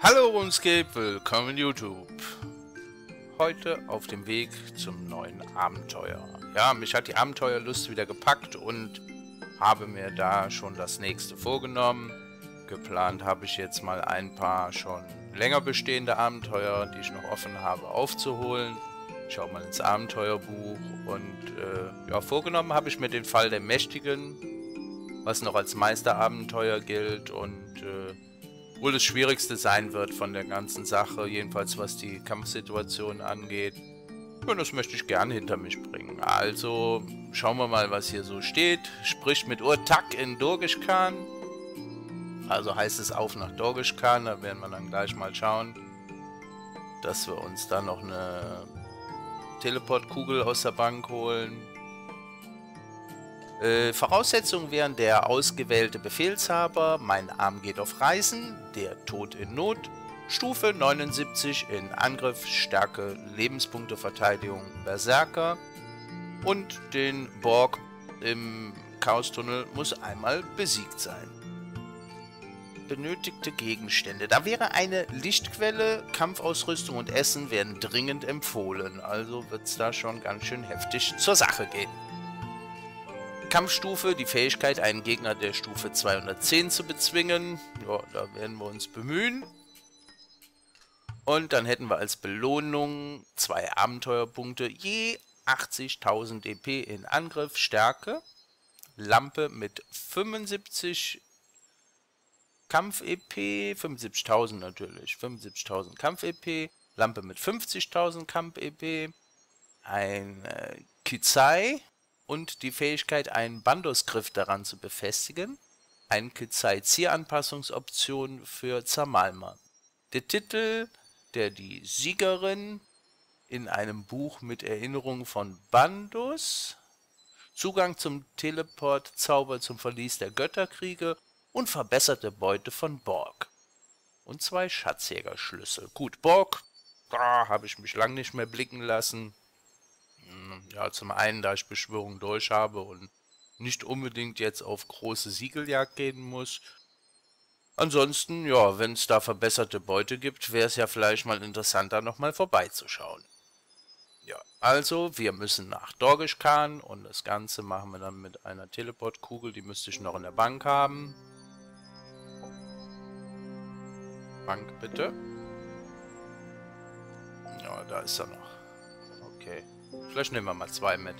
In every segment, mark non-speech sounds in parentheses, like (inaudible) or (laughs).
Hallo RuneScape, willkommen YouTube. Heute auf dem Weg zum neuen Abenteuer. Ja, mich hat die Abenteuerlust wieder gepackt und habe mir da schon das nächste vorgenommen. Geplant habe ich jetzt mal ein paar schon länger bestehende Abenteuer, die ich noch offen habe, aufzuholen. Ich schaue mal ins Abenteuerbuch und äh, ja, vorgenommen habe ich mir den Fall der Mächtigen, was noch als Meisterabenteuer gilt und äh, wohl das Schwierigste sein wird von der ganzen Sache, jedenfalls was die Kampfsituation angeht. Und das möchte ich gerne hinter mich bringen. Also schauen wir mal, was hier so steht. Sprich mit Urtak in Dorgischkan. Also heißt es auf nach Dorgischkan. Da werden wir dann gleich mal schauen, dass wir uns da noch eine Teleportkugel aus der Bank holen. Äh, Voraussetzungen wären der ausgewählte Befehlshaber, mein Arm geht auf Reisen, der Tod in Not, Stufe 79 in Angriff, Stärke, Lebenspunkte, Verteidigung, Berserker und den Borg im Chaos-Tunnel muss einmal besiegt sein. Benötigte Gegenstände. Da wäre eine Lichtquelle, Kampfausrüstung und Essen werden dringend empfohlen. Also wird es da schon ganz schön heftig zur Sache gehen. Kampfstufe, die Fähigkeit, einen Gegner der Stufe 210 zu bezwingen. Ja, da werden wir uns bemühen. Und dann hätten wir als Belohnung zwei Abenteuerpunkte, je 80.000 EP in Angriff, Stärke, Lampe mit 75 Kampf-EP, 75.000 natürlich, 75.000 Kampf-EP, Lampe mit 50.000 Kampf-EP, ein äh, Kizai, und die Fähigkeit, einen Bandosgriff daran zu befestigen. Ein Kizai-Zieranpassungsoption für Zamalma. Der Titel, der die Siegerin in einem Buch mit Erinnerungen von Bandos, Zugang zum Teleport-Zauber zum Verlies der Götterkriege und verbesserte Beute von Borg. Und zwei Schatzjägerschlüssel. Gut, Borg, da habe ich mich lang nicht mehr blicken lassen. Ja, zum einen, da ich Beschwörung durch habe und nicht unbedingt jetzt auf große Siegeljagd gehen muss. Ansonsten, ja, wenn es da verbesserte Beute gibt, wäre es ja vielleicht mal interessanter, nochmal vorbeizuschauen. Ja, also, wir müssen nach Dorgischkan und das Ganze machen wir dann mit einer Teleportkugel, die müsste ich noch in der Bank haben. Bank bitte. Ja, da ist er noch. Okay. Vielleicht nehmen wir mal zwei mit.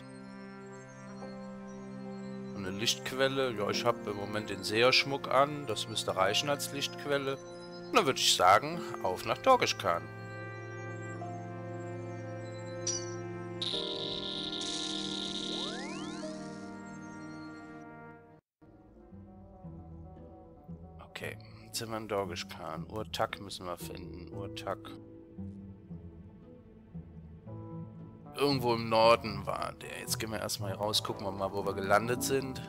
Und eine Lichtquelle. Ja, ich habe im Moment den Seherschmuck an. Das müsste reichen als Lichtquelle. Und dann würde ich sagen, auf nach Dorgischkan. Okay, jetzt sind wir in Dorgischkan. Urtak müssen wir finden. Urtak. Irgendwo im Norden war der. Jetzt gehen wir erstmal raus, gucken wir mal, wo wir gelandet sind.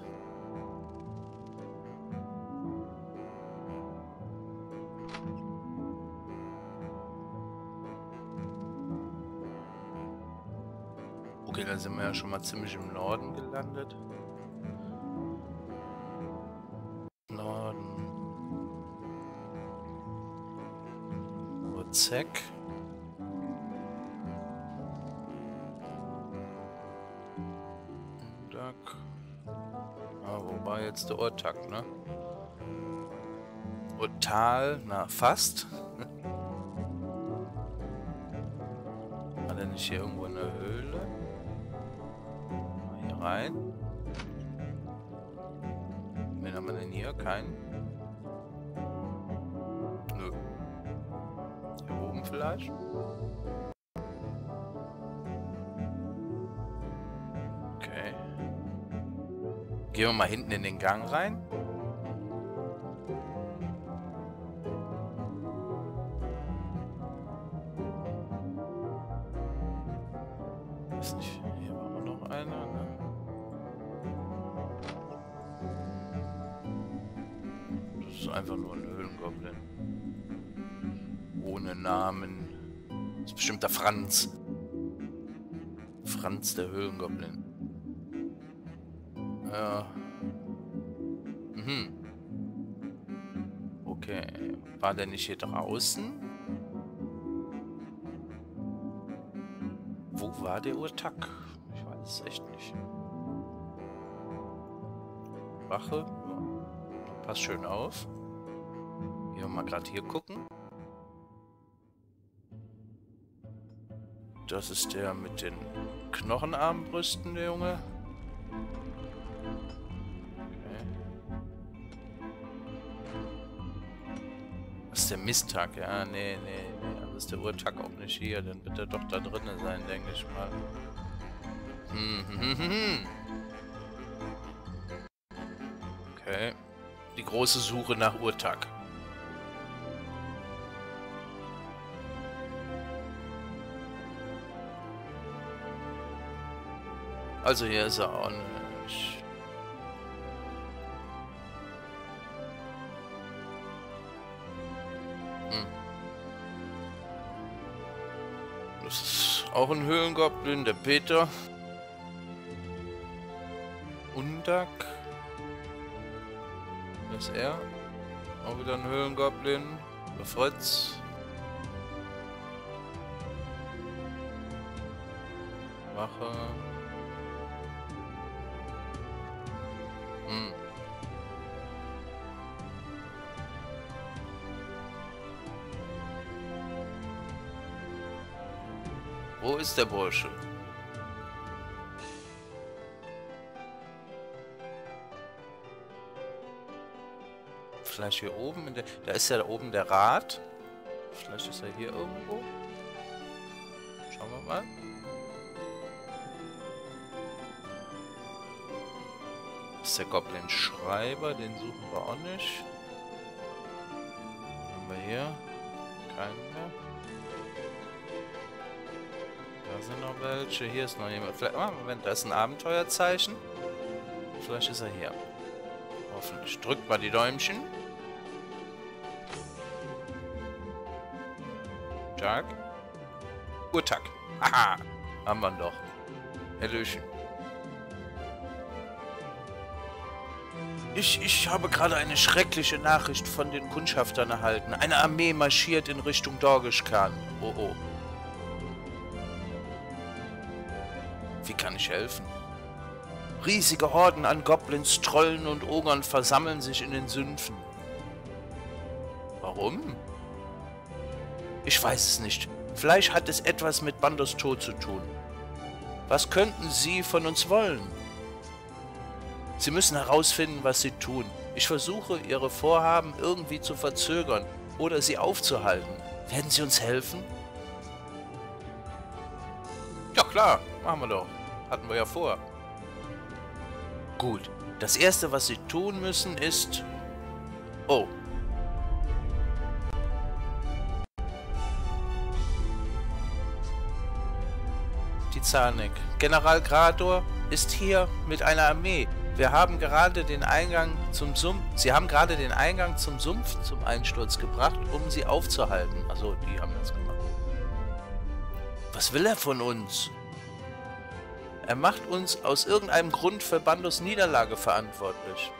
Okay, dann sind wir ja schon mal ziemlich im Norden gelandet. Norden. Urzek. war jetzt der Urtakt, ne? Urtal, na fast. (laughs) War denn nicht hier irgendwo eine Höhle? Mal hier rein. Wen haben wir denn hier? Keinen? Nö. Hier oben vielleicht? Gehen wir mal hinten in den Gang rein. Ist nicht. Hier war auch noch einer, ne? Das ist einfach nur ein Höhlengoblin. Ohne Namen. Das ist bestimmt der Franz. Franz der Höhlengoblin. Ja. Mhm. Okay. War der nicht hier draußen? Wo war der Urtak? Ich weiß es echt nicht. Wache. Pass schön auf. Hier mal gerade hier gucken. Das ist der mit den Knochenarmbrüsten, der Junge. Misttag, ja. Nee, nee, nee. Also ist der Urtag auch nicht hier. Dann wird er doch da drinnen sein, denke ich mal. Hm, hm, hm, hm, hm. Okay. Die große Suche nach Urtag. Also hier ist er auch nicht. Auch ein Höhlengoblin, der Peter. Undak. Das ist er. Auch wieder ein Höhlengoblin. Der Fritz. Wache. Der Bursche? Vielleicht hier oben der... Da ist ja da oben der Rad. Vielleicht ist er hier irgendwo. Schauen wir mal. Das ist der Goblin Schreiber, den suchen wir auch nicht. Haben wir hier? Keinen mehr. Da sind noch welche. Hier ist noch jemand. Vielleicht, ah, Moment, da ist ein Abenteuerzeichen. Vielleicht ist er hier. Hoffentlich. Drückt mal die Däumchen. Tag. Urtag. Haha. Haben wir doch. Hallöchen. Ich, ich habe gerade eine schreckliche Nachricht von den Kundschaftern erhalten. Eine Armee marschiert in Richtung Dorgischkan. Oh oh. Kann ich helfen? Riesige Horden an Goblins, Trollen und Ogern versammeln sich in den Sümpfen. Warum? Ich weiß es nicht. Vielleicht hat es etwas mit Bandos Tod zu tun. Was könnten Sie von uns wollen? Sie müssen herausfinden, was Sie tun. Ich versuche, Ihre Vorhaben irgendwie zu verzögern oder sie aufzuhalten. Werden Sie uns helfen? Ja klar, machen wir doch. Hatten wir ja vor. Gut. Das erste, was Sie tun müssen, ist... Oh. Die Zarnik. General Grador ist hier mit einer Armee. Wir haben gerade den Eingang zum Sumpf... Sie haben gerade den Eingang zum Sumpf zum Einsturz gebracht, um sie aufzuhalten. Also die haben das gemacht. Was will er von uns? Er macht uns aus irgendeinem Grund für Bandos Niederlage verantwortlich.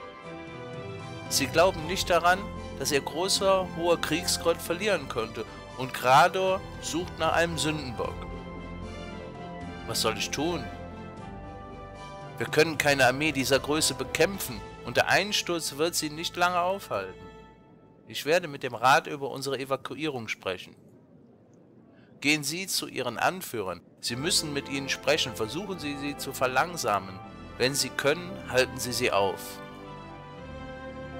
Sie glauben nicht daran, dass ihr großer, hoher Kriegsgott verlieren könnte und Grador sucht nach einem Sündenbock. Was soll ich tun? Wir können keine Armee dieser Größe bekämpfen und der Einsturz wird sie nicht lange aufhalten. Ich werde mit dem Rat über unsere Evakuierung sprechen. Gehen Sie zu Ihren Anführern. Sie müssen mit ihnen sprechen. Versuchen Sie, sie zu verlangsamen. Wenn Sie können, halten Sie sie auf.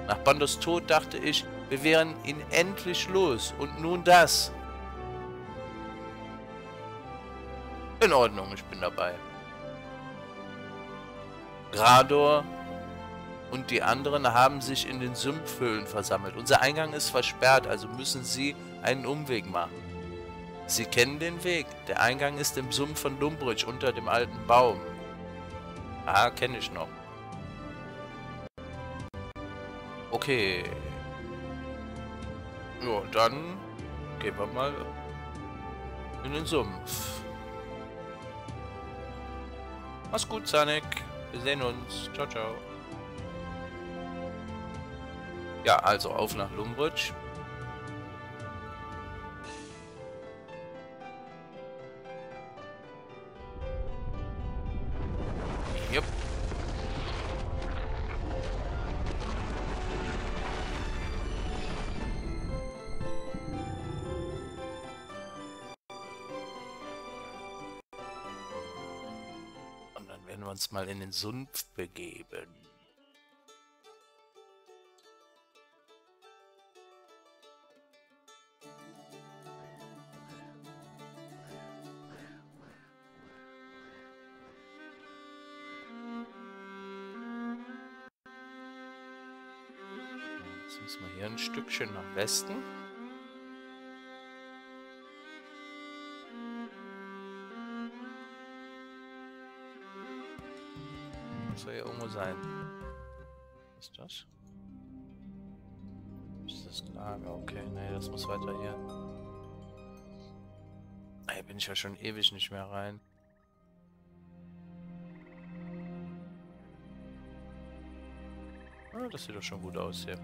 Nach Bandos Tod dachte ich, wir wären ihn endlich los. Und nun das. In Ordnung, ich bin dabei. Grador und die anderen haben sich in den Sümpfhöhlen versammelt. Unser Eingang ist versperrt, also müssen Sie einen Umweg machen. Sie kennen den Weg. Der Eingang ist im Sumpf von Lumbridge unter dem alten Baum. Ah, kenne ich noch. Okay. Ja, dann gehen wir mal in den Sumpf. Mach's gut, Zanik. Wir sehen uns. Ciao, ciao. Ja, also auf nach Lumbridge. Dann werden wir uns mal in den Sumpf begeben. Jetzt müssen wir hier ein Stückchen nach Westen. Muss ja hier irgendwo sein. Was ist das? Ist das Lager? Okay, nee, das muss weiter hier. Ah, Hier bin ich ja schon ewig nicht mehr rein. Ah, das sieht doch schon gut aus hier.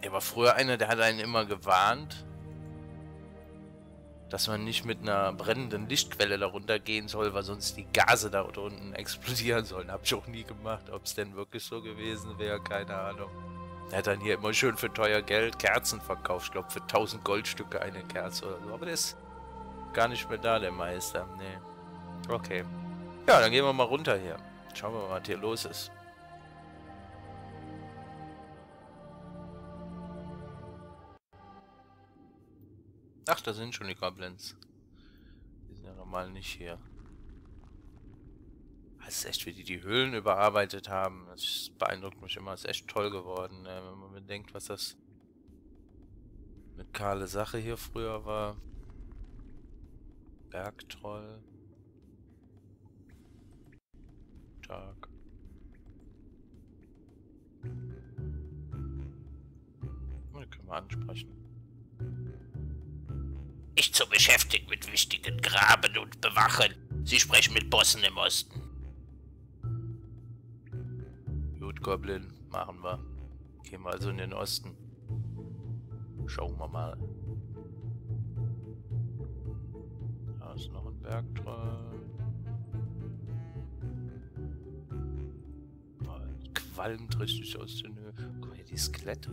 Er war früher einer, der hat einen immer gewarnt, dass man nicht mit einer brennenden Lichtquelle darunter gehen soll, weil sonst die Gase da unten explodieren sollen. Hab ich auch nie gemacht. Ob es denn wirklich so gewesen wäre, keine Ahnung. Er hat dann hier immer schön für teuer Geld Kerzen verkauft. Ich glaube für 1000 Goldstücke eine Kerze oder so. Aber der ist gar nicht mehr da, der Meister. Nee. Okay. Ja, dann gehen wir mal runter hier. Schauen wir mal, was hier los ist. Ach, da sind schon die Goblins. Die sind ja normal nicht hier. Das ist echt, wie die die Höhlen überarbeitet haben. Das beeindruckt mich immer. Das ist echt toll geworden, ne? wenn man bedenkt, was das eine kahle Sache hier früher war. Bergtroll. Tag. Den können wir ansprechen. Nicht so beschäftigt mit wichtigen Graben und Bewachen. Sie sprechen mit Bossen im Osten. Gut, Goblin, machen wir. Gehen wir also in den Osten. Schauen wir mal. Da ist noch ein Bergtroll. Boah, Qualmt richtig aus den Höhe. Guck mal hier, die Skelette.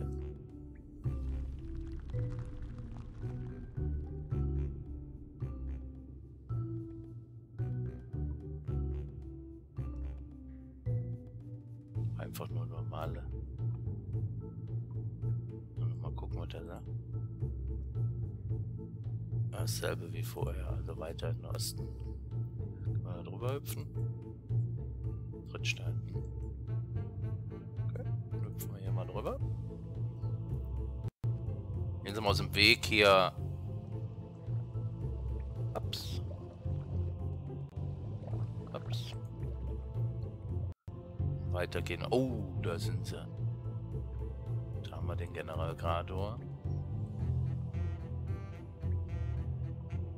Einfach nur normale. Mal gucken, was er sagt. Dasselbe wie vorher, also weiter in den Osten. Kann man da drüber hüpfen? Trittstein. Okay, hüpfen wir hier mal drüber. Gehen Sie mal aus dem Weg hier. Weitergehen. Oh, da sind sie. Da haben wir den General Grador.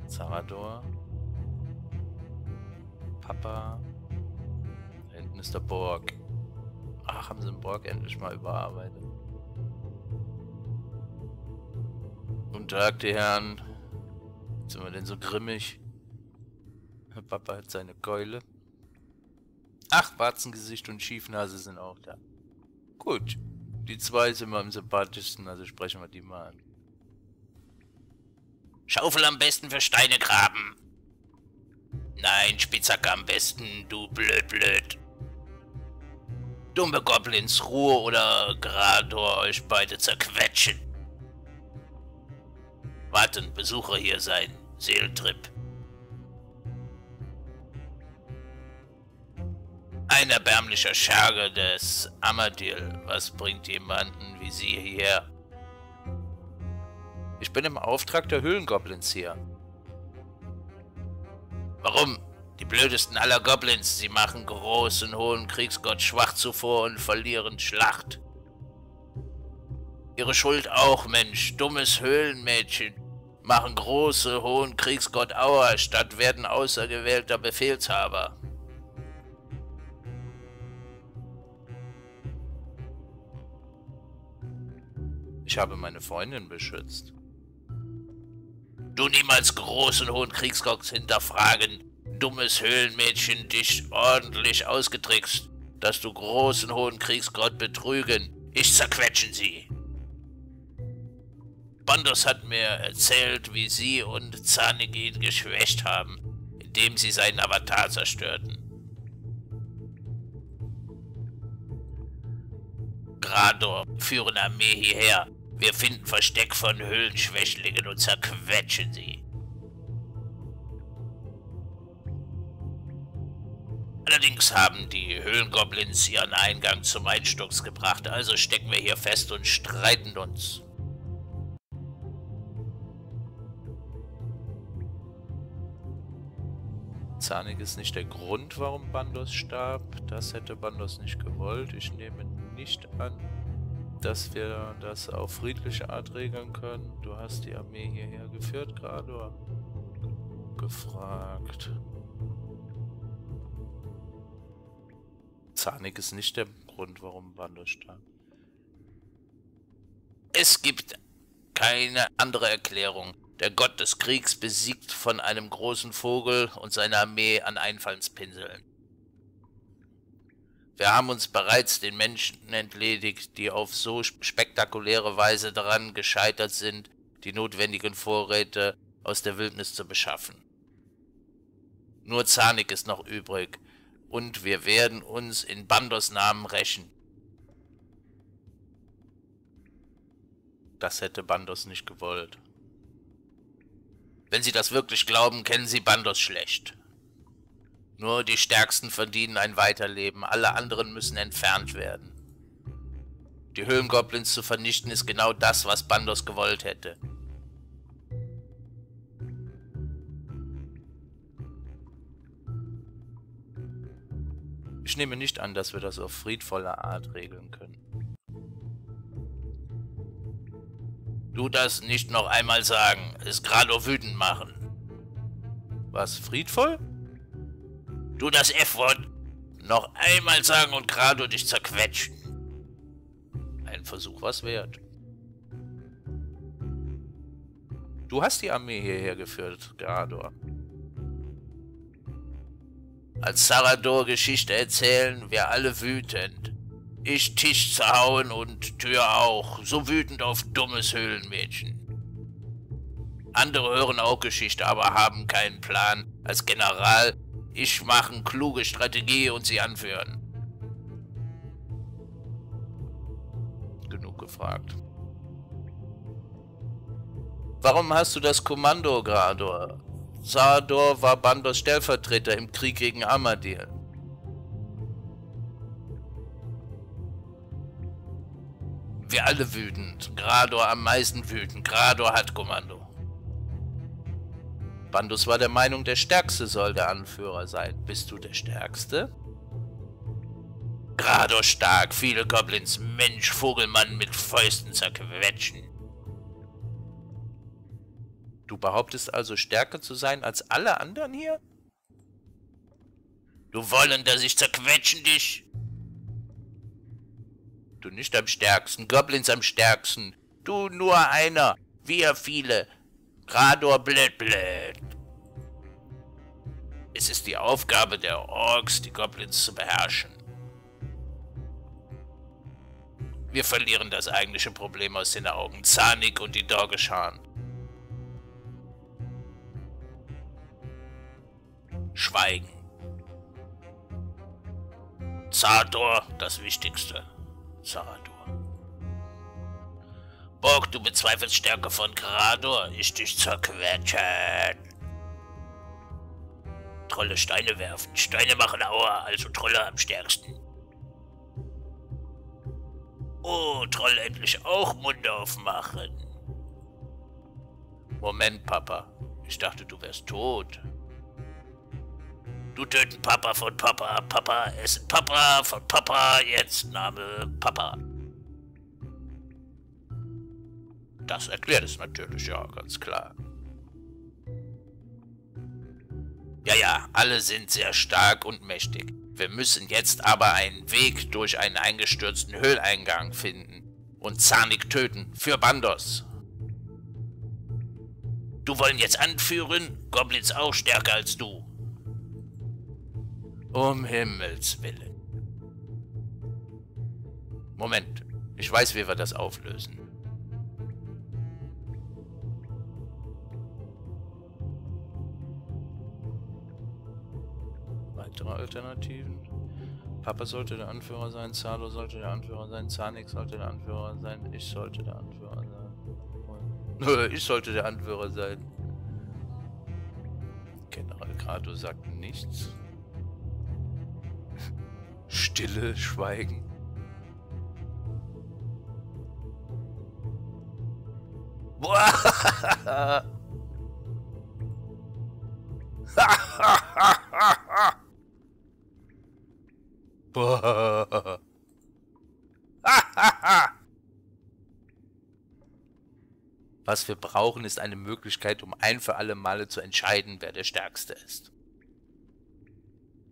Zarador. Papa. Da hinten ist der Borg. Ach, haben sie den Borg endlich mal überarbeitet. Guten Tag, die Herren. Sind wir denn so grimmig? Papa hat seine Keule. Ach, Warzengesicht und Schiefnase sind auch da. Gut. Die zwei sind wir am sympathischsten, also sprechen wir die mal an. Schaufel am besten für Steine graben. Nein, Spitzhacke am besten, du blöd blöd. Dumme Goblins, Ruhe oder Grador euch beide zerquetschen. Warten, Besucher hier sein. Seeltrip. Ein erbärmlicher Scherge des Amadil. Was bringt jemanden wie Sie hierher? Ich bin im Auftrag der Höhlengoblins hier. Warum? Die blödesten aller Goblins. Sie machen großen, hohen Kriegsgott schwach zuvor und verlieren Schlacht. Ihre Schuld auch, Mensch. Dummes Höhlenmädchen. Machen große, hohen Kriegsgott Auer, statt werden außergewählter Befehlshaber. Ich habe meine Freundin beschützt. Du niemals großen hohen Kriegsgocks hinterfragen, dummes Höhlenmädchen dich ordentlich ausgetrickst, dass du großen hohen Kriegsgott betrügen. Ich zerquetschen sie. Bandos hat mir erzählt, wie sie und Zanig ihn geschwächt haben, indem sie seinen Avatar zerstörten. Grador führen Armee hierher. Wir finden Versteck von Höhlenschwächlingen und zerquetschen sie. Allerdings haben die Höhlengoblins ihren Eingang zum Einsturz gebracht, also stecken wir hier fest und streiten uns. Zahnig ist nicht der Grund, warum Bandos starb. Das hätte Bandos nicht gewollt. Ich nehme nicht an, dass wir das auf friedliche Art regeln können. Du hast die Armee hierher geführt gerade. Gefragt. Zahnig ist nicht der Grund, warum Bando starb. Es gibt keine andere Erklärung. Der Gott des Kriegs besiegt von einem großen Vogel und seine Armee an Einfallspinseln. Wir haben uns bereits den Menschen entledigt, die auf so spektakuläre Weise daran gescheitert sind, die notwendigen Vorräte aus der Wildnis zu beschaffen. Nur Zanik ist noch übrig, und wir werden uns in Bandos Namen rächen. Das hätte Bandos nicht gewollt. Wenn Sie das wirklich glauben, kennen Sie Bandos schlecht. Nur die Stärksten verdienen ein Weiterleben, alle anderen müssen entfernt werden. Die Höhlengoblins zu vernichten ist genau das, was Bandos gewollt hätte. Ich nehme nicht an, dass wir das auf friedvolle Art regeln können. Du das nicht noch einmal sagen, es gerade wütend machen. Was, friedvoll? Du das F-Wort noch einmal sagen und gerade dich zerquetschen. Ein Versuch was wert. Du hast die Armee hierher geführt, Grador. Als Sarador Geschichte erzählen, wir alle wütend. Ich Tisch zerhauen und Tür auch, so wütend auf dummes Höhlenmädchen. Andere hören auch Geschichte, aber haben keinen Plan. Als General, ich machen kluge Strategie und sie anführen. Genug gefragt. Warum hast du das Kommando, Grador? Sador war Bandos Stellvertreter im Krieg gegen Amadil. Wir alle wütend. Grador am meisten wütend. Grador hat Kommando. Bandus war der Meinung, der Stärkste soll der Anführer sein. Bist du der Stärkste? Grador stark, viele Goblins, Mensch, Vogelmann mit Fäusten zerquetschen. Du behauptest also stärker zu sein als alle anderen hier? Du wollen, dass ich zerquetschen dich? Du nicht am stärksten, Goblins am stärksten. Du nur einer, wir viele. Grador blöd blöd. Es ist die Aufgabe der Orks, die Goblins zu beherrschen. Wir verlieren das eigentliche Problem aus den Augen. Zanik und die Dorgescharen. Schweigen. Zador, das Wichtigste. Zador. Borg, du bezweifelst Stärke von Grador. Ich dich zerquetschen. Trolle Steine werfen. Steine machen Aua, also Trolle am stärksten. Oh, Troll endlich auch Mund aufmachen. Moment, Papa. Ich dachte, du wärst tot. Du töten Papa von Papa, Papa essen Papa von Papa, jetzt Name Papa. Das erklärt es natürlich, ja, ganz klar. Ja, ja, alle sind sehr stark und mächtig. Wir müssen jetzt aber einen Weg durch einen eingestürzten Höhleingang finden. Und Zanik töten. Für Bandos. Du wollen jetzt anführen? Goblins auch stärker als du. Um Himmels Willen. Moment. Ich weiß, wie wir das auflösen. Weitere Alternativen. Papa sollte der Anführer sein, Zalo sollte der Anführer sein, Zanik sollte der Anführer sein, ich sollte der Anführer sein. ich sollte der Anführer sein. General Grado sagt nichts. Stille, Schweigen. (laughs) (laughs) Was wir brauchen, ist eine Möglichkeit, um ein für alle Male zu entscheiden, wer der Stärkste ist.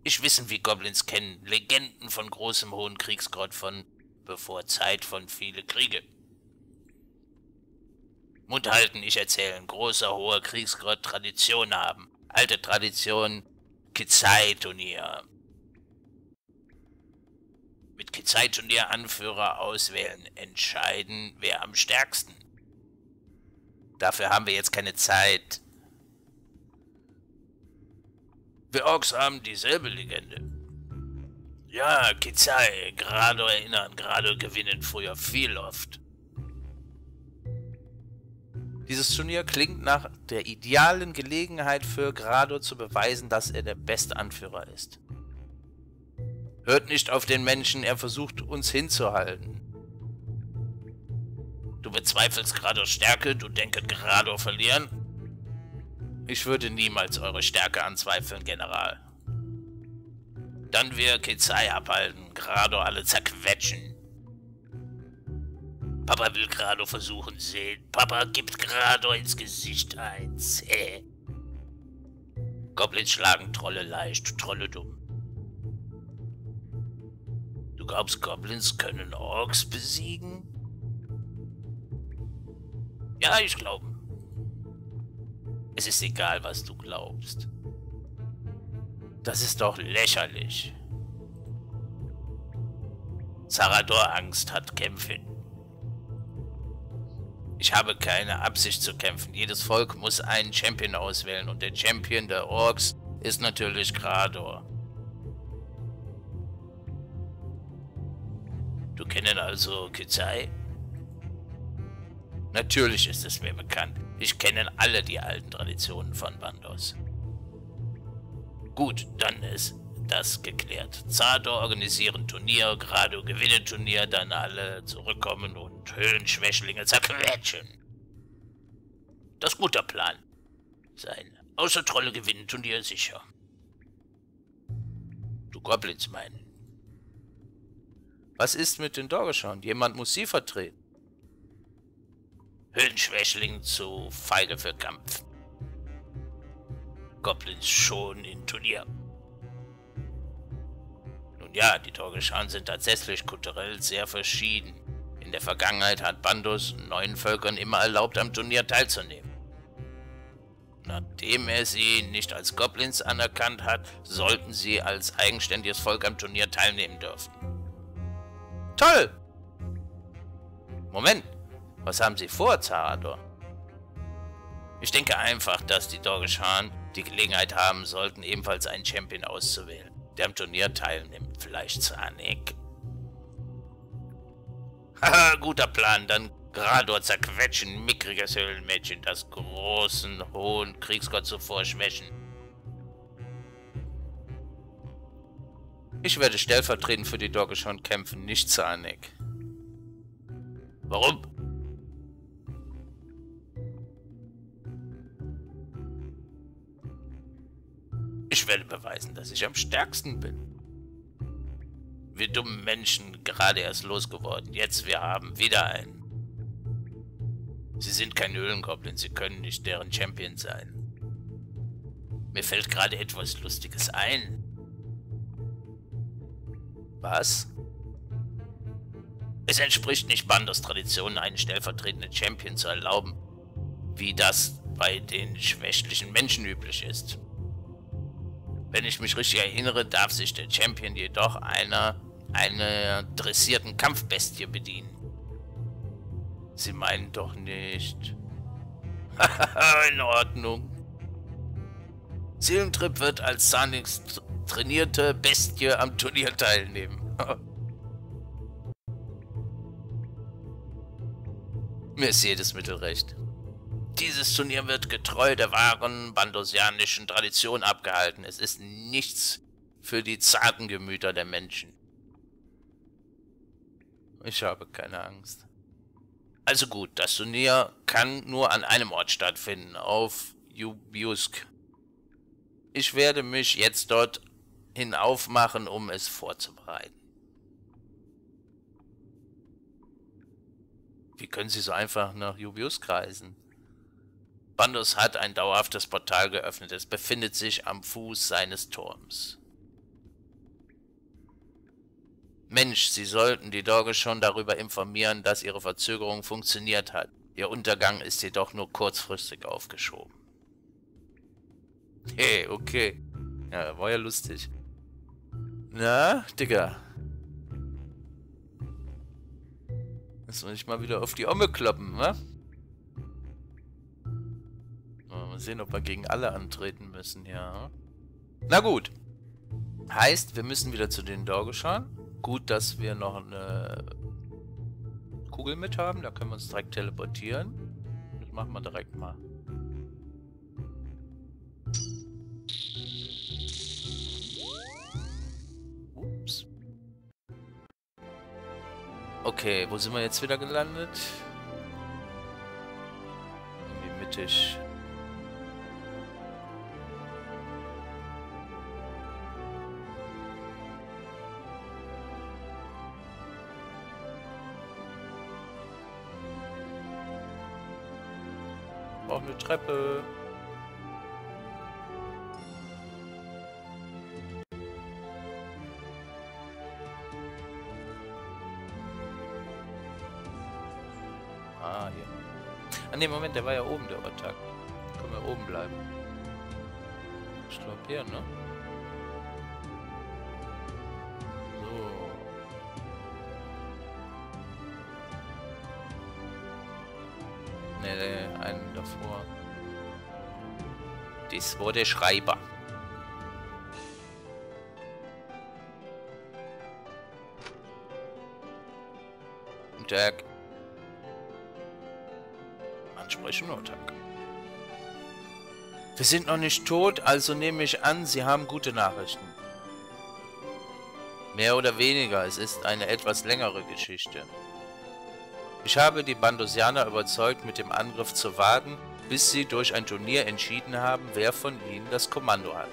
Ich wissen, wie Goblins kennen, Legenden von großem hohen Kriegsgott von bevor Zeit von viele Kriege. Mund halten, ich erzählen, großer, hoher Kriegsgott Tradition haben. Alte Tradition, Kizai-Turnier. Mit Kizai-Turnier Anführer auswählen, entscheiden, wer am stärksten. Dafür haben wir jetzt keine Zeit. Wir Orks haben dieselbe Legende. Ja, Kizai, Grado erinnern, Grado gewinnen früher viel oft. Dieses Turnier klingt nach der idealen Gelegenheit für Grado zu beweisen, dass er der beste Anführer ist. Hört nicht auf den Menschen, er versucht uns hinzuhalten. Du bezweifelst Grados Stärke, du denkst Grado verlieren? Ich würde niemals eure Stärke anzweifeln, General. Dann wir Kezai abhalten, Grado alle zerquetschen. Papa will Grado versuchen sehen. Papa gibt Grado ins Gesicht ein. Zäh. Goblins schlagen Trolle leicht, Trolle dumm. Glaubst, Goblins können Orks besiegen? Ja, ich glaube. Es ist egal, was du glaubst. Das ist doch lächerlich. Sarador Angst hat Kämpfen. Ich habe keine Absicht zu kämpfen. Jedes Volk muss einen Champion auswählen und der Champion der Orks ist natürlich Grador. Kennen also Kizai? Natürlich ist es mir bekannt. Ich kenne alle die alten Traditionen von Bandos. Gut, dann ist das geklärt. Zador organisieren Turnier, Grado gewinnen Turnier, dann alle zurückkommen und Höhlenschwächlinge zerquetschen. Das ist guter Plan. Sein Außer Trolle gewinnen Turnier sicher. Du Goblins meinen. Was ist mit den Dorgeschauern? Jemand muss sie vertreten. Höhlenschwächling zu feige für Kampf. Goblins schon in Turnier. Nun ja, die Torgeschan sind tatsächlich kulturell sehr verschieden. In der Vergangenheit hat Bandos neuen Völkern immer erlaubt, am Turnier teilzunehmen. Nachdem er sie nicht als Goblins anerkannt hat, sollten sie als eigenständiges Volk am Turnier teilnehmen dürfen. Toll! Moment, was haben Sie vor, Zarador? Ich denke einfach, dass die Dorgeshan die Gelegenheit haben sollten, ebenfalls einen Champion auszuwählen der am Turnier teilnimmt. Vielleicht Zanik. Haha, (laughs) guter Plan. Dann Grador zerquetschen, mickriges Höhlenmädchen, das großen, hohen Kriegsgott zuvor schwächen. Ich werde stellvertretend für die Doggeschon kämpfen, nicht Zanik. Warum? Ich werde beweisen, dass ich am stärksten bin. Wir dummen Menschen gerade erst losgeworden. Jetzt, wir haben wieder einen. Sie sind kein Höhlengoblin, sie können nicht deren Champion sein. Mir fällt gerade etwas Lustiges ein. Was? Es entspricht nicht Bandos Tradition, einen stellvertretenden Champion zu erlauben, wie das bei den schwächlichen Menschen üblich ist. Wenn ich mich richtig erinnere, darf sich der Champion jedoch einer, einer dressierten Kampfbestie bedienen. Sie meinen doch nicht... (laughs) In Ordnung. Seelentrip wird als Sanix trainierte Bestie am Turnier teilnehmen. (laughs) Mir ist jedes Mittel recht. Dieses Turnier wird getreu der wahren bandosianischen Tradition abgehalten. Es ist nichts für die zarten Gemüter der Menschen. Ich habe keine Angst. Also gut, das Turnier kann nur an einem Ort stattfinden, auf Jubiusk. Ich werde mich jetzt dort hinaufmachen, um es vorzubereiten. Wie können Sie so einfach nach Jubiusk reisen? Bandos hat ein dauerhaftes Portal geöffnet. Es befindet sich am Fuß seines Turms. Mensch, Sie sollten die Dorge schon darüber informieren, dass Ihre Verzögerung funktioniert hat. Ihr Untergang ist jedoch nur kurzfristig aufgeschoben. Hey, okay. Ja, war ja lustig. Na, Digga. Müssen wir nicht mal wieder auf die Omme kloppen, wa? Mal sehen, ob wir gegen alle antreten müssen, ja. Na gut. Heißt, wir müssen wieder zu den Dorgeschan. Gut, dass wir noch eine Kugel mit haben. Da können wir uns direkt teleportieren. Das machen wir direkt mal. Okay, wo sind wir jetzt wieder gelandet? Irgendwie mittig. Brauchen eine Treppe. Ah, hier. Ah ne, Moment, der war ja oben, der Attack. Können wir oben bleiben. Ich glaube hier, ne? So. Ne, ne, einen davor. Das war der Schreiber. Guten Tag. Ansprechen oder Tag. Wir sind noch nicht tot, also nehme ich an, Sie haben gute Nachrichten. Mehr oder weniger, es ist eine etwas längere Geschichte. Ich habe die Bandosianer überzeugt, mit dem Angriff zu warten, bis sie durch ein Turnier entschieden haben, wer von ihnen das Kommando hat.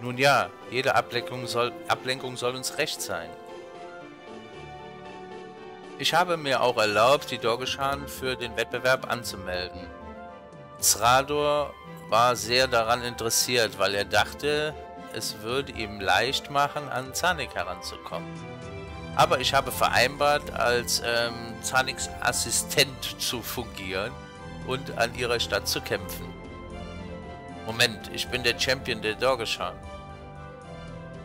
Nun ja, jede Ablenkung soll, Ablenkung soll uns recht sein. Ich habe mir auch erlaubt, die Dorgeschan für den Wettbewerb anzumelden. Zrador war sehr daran interessiert, weil er dachte, es würde ihm leicht machen, an Zanik heranzukommen. Aber ich habe vereinbart, als ähm, Zaniks Assistent zu fungieren und an ihrer Stadt zu kämpfen. Moment, ich bin der Champion der Dorgeschan.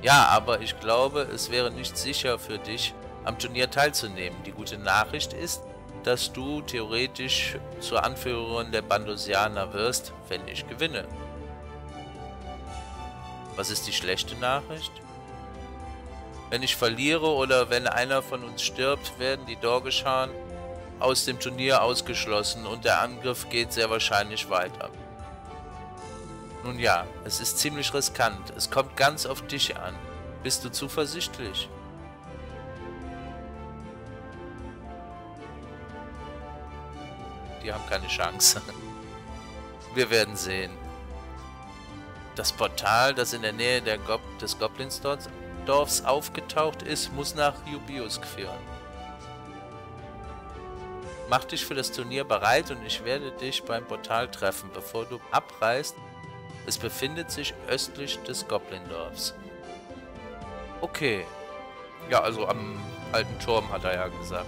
Ja, aber ich glaube, es wäre nicht sicher für dich, am Turnier teilzunehmen. Die gute Nachricht ist, dass du theoretisch zur Anführerin der Bandosianer wirst, wenn ich gewinne. Was ist die schlechte Nachricht? Wenn ich verliere oder wenn einer von uns stirbt, werden die Dorgeschan aus dem Turnier ausgeschlossen und der Angriff geht sehr wahrscheinlich weiter. Nun ja, es ist ziemlich riskant. Es kommt ganz auf dich an. Bist du zuversichtlich? Die haben keine Chance. Wir werden sehen. Das Portal, das in der Nähe der Gob des Goblinsdorfs aufgetaucht ist, muss nach Jubiusk führen. Mach dich für das Turnier bereit und ich werde dich beim Portal treffen, bevor du abreist. Es befindet sich östlich des Goblindorfs. Okay. Ja, also am alten Turm, hat er ja gesagt.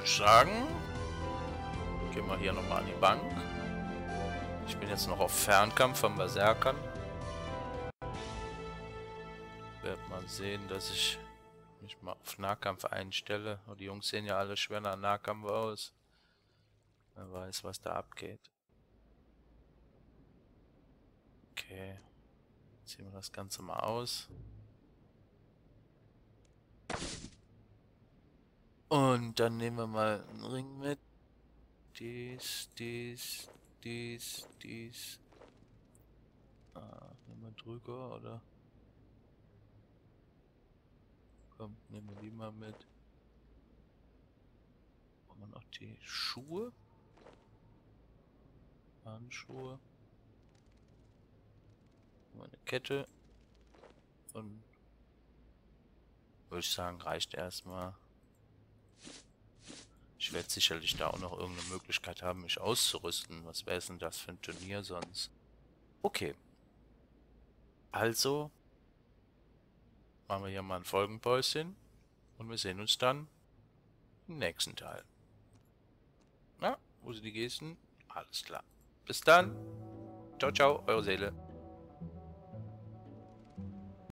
Würde ich sagen, gehen wir hier nochmal an die Bank. Ich bin jetzt noch auf Fernkampf von Berserkern. Werd mal sehen, dass ich mich mal auf Nahkampf einstelle. Und die Jungs sehen ja alle schwer nach Nahkampf aus. Wer weiß, was da abgeht. Okay. Ziehen wir das Ganze mal aus. Und dann nehmen wir mal einen Ring mit. Dies, dies, dies, dies. Ah, nehmen wir Drücker, oder? Komm, nehmen wir die mal mit. Haben wir noch die Schuhe? Handschuhe. Meine Kette. Und würde ich sagen, reicht erstmal. Ich werde sicherlich da auch noch irgendeine Möglichkeit haben, mich auszurüsten. Was wäre denn das für ein Turnier sonst? Okay. Also, machen wir hier mal ein Folgenpäuschen. Und wir sehen uns dann im nächsten Teil. Na, wo sind die Gesten? Alles klar. Bis dann. Ciao, ciao, eure Seele.